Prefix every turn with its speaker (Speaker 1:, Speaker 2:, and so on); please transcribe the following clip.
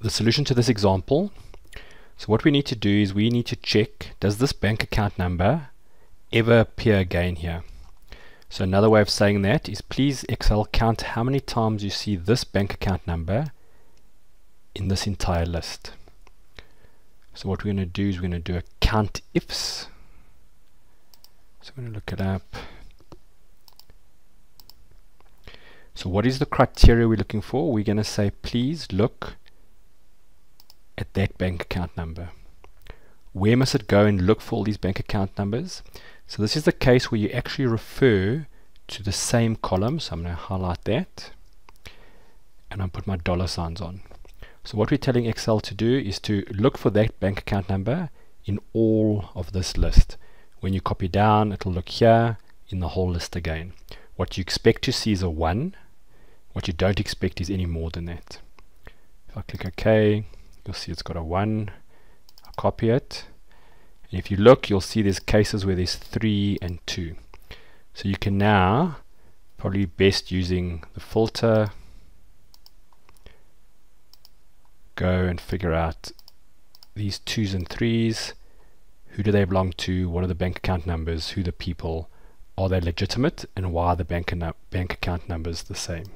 Speaker 1: the solution to this example. So what we need to do is we need to check does this bank account number ever appear again here. So another way of saying that is please Excel count how many times you see this bank account number in this entire list. So what we're going to do is we're going to do a count ifs. So I'm going to look it up. So what is the criteria we're looking for? We're going to say please look at that bank account number. Where must it go and look for all these bank account numbers? So this is the case where you actually refer to the same column. So I'm going to highlight that and I'll put my dollar signs on. So what we're telling Excel to do is to look for that bank account number in all of this list. When you copy down, it'll look here in the whole list again. What you expect to see is a 1. What you don't expect is any more than that. If I click OK, you'll see it's got a 1. I'll copy it. And if you look, you'll see there's cases where there's 3 and 2. So you can now, probably best using the filter, go and figure out these twos and threes. Who do they belong to? What are the bank account numbers? Who the people? Are they legitimate? And why are the bank, bank account numbers the same?